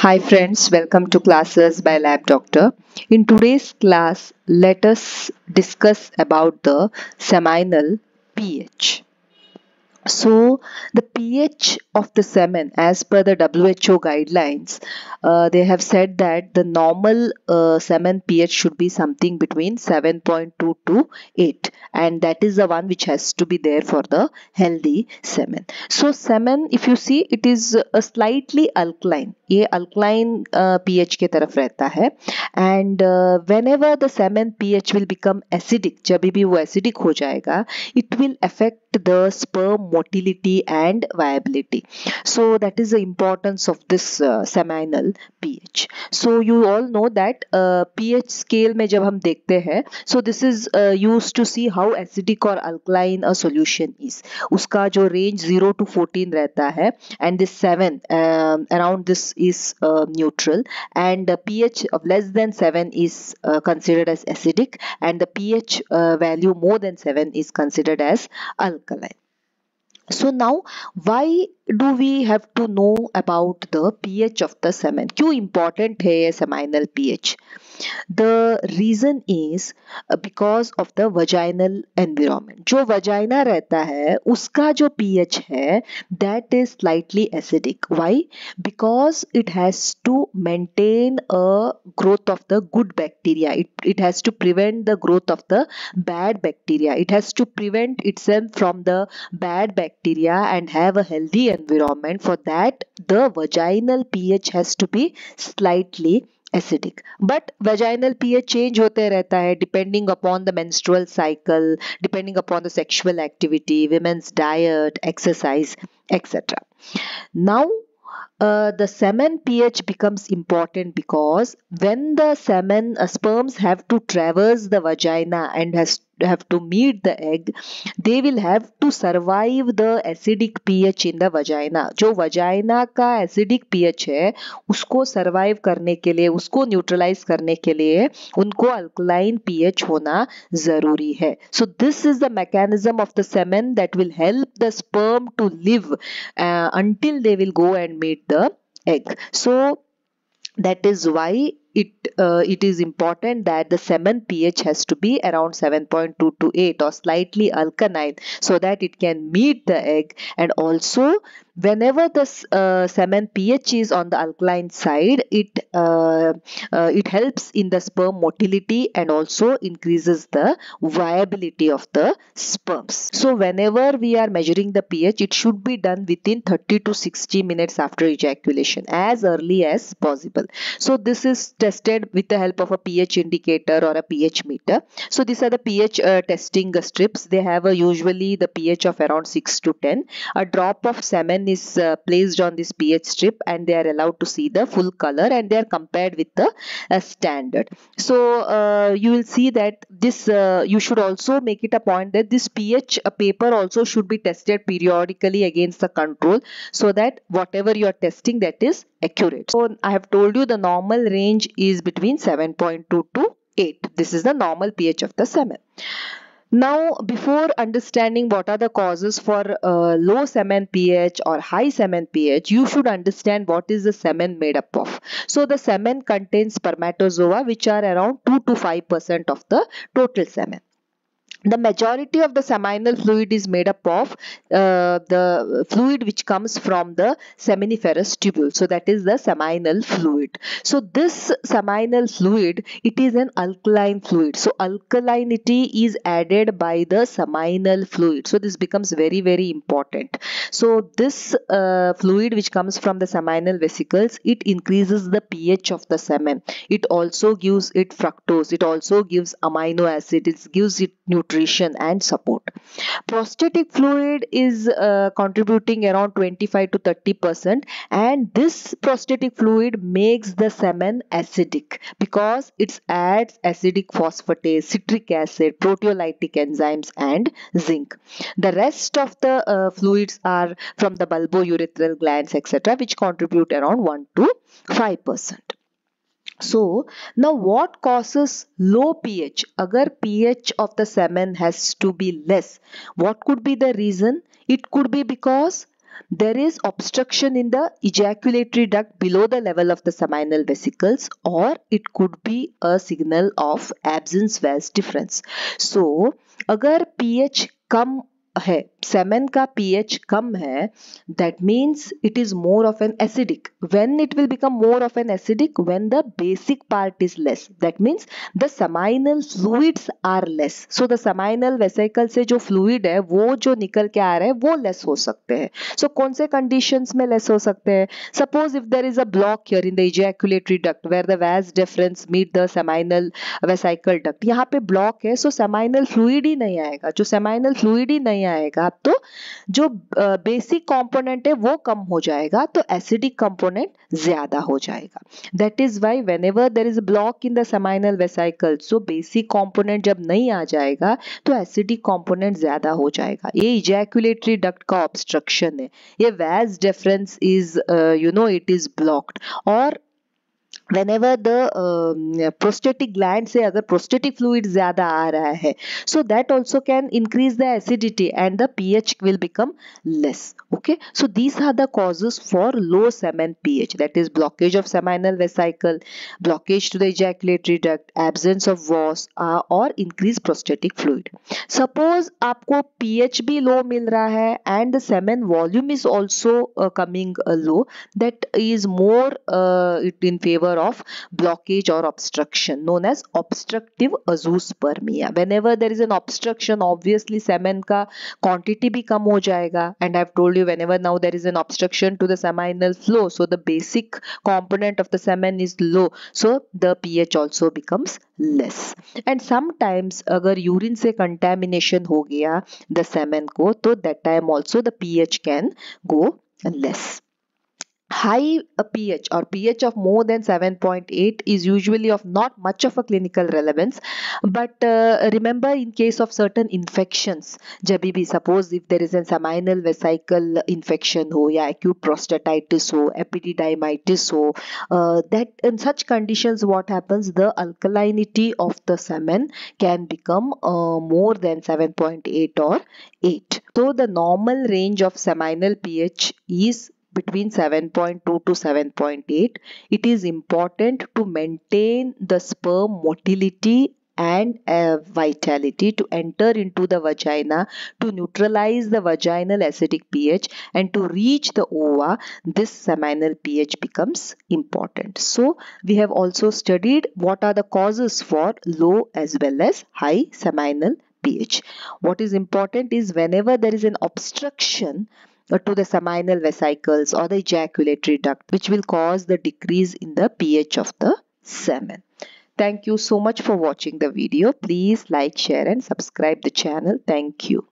Hi friends, welcome to classes by Lab Doctor. In today's class, let us discuss about the seminal pH. So, the pH of the semen, as per the WHO guidelines, uh, they have said that the normal uh, semen pH should be something between 7.2 to 8, and that is the one which has to be there for the healthy semen. So, semen, if you see, it is a slightly alkaline. ये alkaline pH uh, के तरफ रहता है and when ever the semen pH will become acidic जब भी वो acidic हो जाएगा it will affect the sperm motility and viability. So that is the importance of this uh, seminal pH. So you all know that uh, pH scale में जब हम देखते हैं so this is uh, used to see how acidic or alkaline a solution is. उसका जो range 0 to 14 रहता है and this 7 um, around this is uh, neutral and the pH of less than 7 is uh, considered as acidic and the pH uh, value more than 7 is considered as alkaline alkaline. So now why do we have to know about the pH of the semen? क्यों important है ये seminal pH? The reason is uh, because of the vaginal environment. जो vagina रहता है उसका जो pH है that is slightly acidic. Why? Because it has to maintain a growth of the good bacteria. It, it has to prevent the growth of the bad bacteria. It has to prevent itself from the bad bacteria and have a healthy environment. For that the vaginal pH has to be slightly acidic but vaginal pH change होते रहता है depending upon the menstrual cycle depending upon the sexual activity women's diet exercise etc now uh, the semen pH becomes important because when the semen uh, sperms have to traverse the vagina and has have to meet the egg they will have to survive the acidic pH in the vagina जो vagina का acidic pH है उसको survive करने के लिए उसको neutralize करने के लिए उनको alkaline pH होना ज़रूरी है so this is the mechanism of the semen that will help the sperm to live uh, until they will go and meet the egg so that is why it uh, it is important that the semen pH has to be around 7.2 to 8 or slightly alkaline so that it can meet the egg. And also whenever the uh, semen pH is on the alkaline side it uh, uh, it helps in the sperm motility and also increases the viability of the sperms. So whenever we are measuring the pH it should be done within 30 to 60 minutes after ejaculation as early as possible. So this is tested with the help of a pH indicator or a pH meter so these are the pH uh, testing strips they have usually the pH of around 6 to 10 a drop of semen is uh, placed on this pH strip and they are allowed to see the full color and they are compared with the uh, standard. So uh, you will see that this uh, you should also make it a point that this pH paper also should be tested periodically against the control so that whatever you are testing that is accurate. So I have told you the normal range is between 7.2 to 8. This is the normal pH of the semen. Now, before understanding what are the causes for uh, low semen pH or high semen pH, you should understand what is the semen made up of. So, the semen contains spermatozoa which are around 2 to 5% of the total semen the majority of the seminal fluid is made up of uh, the fluid which comes from the seminiferous tubule. So that is the seminal fluid. So this seminal fluid it is an alkaline fluid. So alkalinity is added by the seminal fluid. So this becomes very very important. So this uh, fluid which comes from the seminal vesicles it increases the pH of the semen. It also gives it fructose. It also gives amino acid it gives it nutrition and support. Prostatic fluid is uh, contributing around 25 to 30 percent and this prostatic fluid makes the semen acidic because it adds acidic phosphatase, citric acid, proteolytic enzymes and zinc. The rest of the uh, fluids are from the bulbourethral glands etc which contribute around 1 to 5 percent. So now what causes low pH? Agar pH of the semen has to be less. What could be the reason? It could be because there is obstruction in the ejaculatory duct below the level of the seminal vesicles or it could be a signal of absence vas deferens. So agar pH कम है semen का pH कम है that means it is more of an acidic when it will become more of an acidic when the basic part is less that means the seminal fluids are less so the seminal vesicle से जो fluid है वो जो निकल के आ रहे हैं वो लेस हो सकते हैं. सो so, कौन से कंडीशंस में लेस हो सकते हैं? Suppose if there is a block here in the ejaculatory duct where the vas deferens meet the seminal vesicle duct यहाँ पे ब्लॉक है सो सेमाइनल फ्लूइड ही नहीं आएगा. जो सेमाइनल फ्लूइड ही नहीं आएगा तो जो बेसिक कंपोनेंट है, वो कम हो जाएगा तो एसिडिक कंपोनेंट ज़्यादा हो जाएगा। That is why whenever there is block in the seminal vesicle so basic component जब नहीं आ जाएगा तो एसिडिक कंपोनेंट ज़्यादा हो जाएगा। ये इजैकुलेटरी डक्ट का ऑब्स्ट्रक्शन है। ये vas deferens is you know it is blocked और whenever the uh, prostatic gland से अगर prostatic fluid ज़्यादा आ रहा है so that also can increase the acidity and the pH will become less okay so these are the causes for low semen pH that is blockage of seminal vesicle blockage to the ejaculatory duct absence of VOS uh, or increased prostatic fluid suppose आपको pH भी low मिल रहा है and the semen volume is also uh, coming uh, low that is more uh, in favor of blockage or obstruction known as obstructive azoospermia whenever there is an obstruction obviously semen का quantity भी कम हो जाएगा and I've told you whenever now there is an obstruction to the seminal flow so the basic component of the semen is low so the pH also becomes less and sometimes अगर urine से contamination हो गया the semen को तो that time also the pH can go less High pH or pH of more than 7.8 is usually of not much of a clinical relevance. But uh, remember in case of certain infections jabbi suppose if there is an seminal vesicle infection ho ya acute prostatitis ho epididymitis ho uh, that in such conditions what happens the alkalinity of the semen can become uh, more than 7.8 or 8 so the normal range of seminal pH is between 7.2 to 7.8 it is important to maintain the sperm motility and uh, vitality to enter into the vagina to neutralize the vaginal acidic pH and to reach the ova this seminal pH becomes important. So we have also studied what are the causes for low as well as high seminal pH. What is important is whenever there is an obstruction to the seminal vesicles or the ejaculatory duct which will cause the decrease in the pH of the semen. Thank you so much for watching the video. Please like, share and subscribe the channel. Thank you.